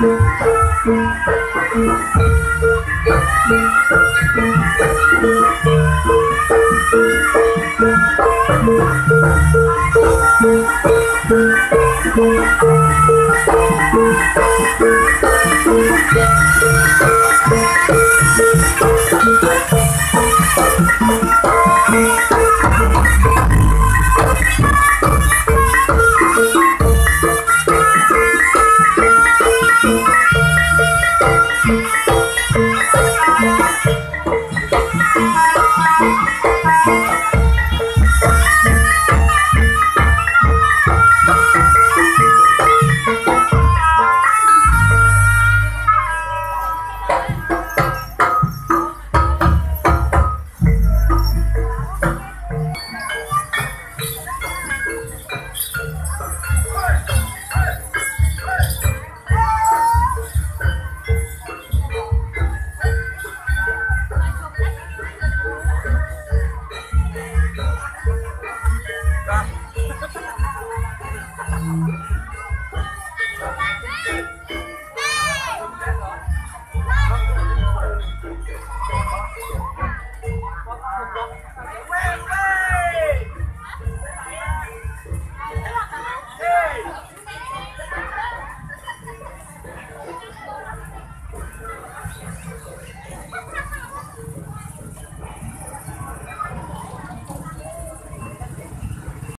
Thank Bye. Wait, wait.